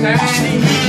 I need you.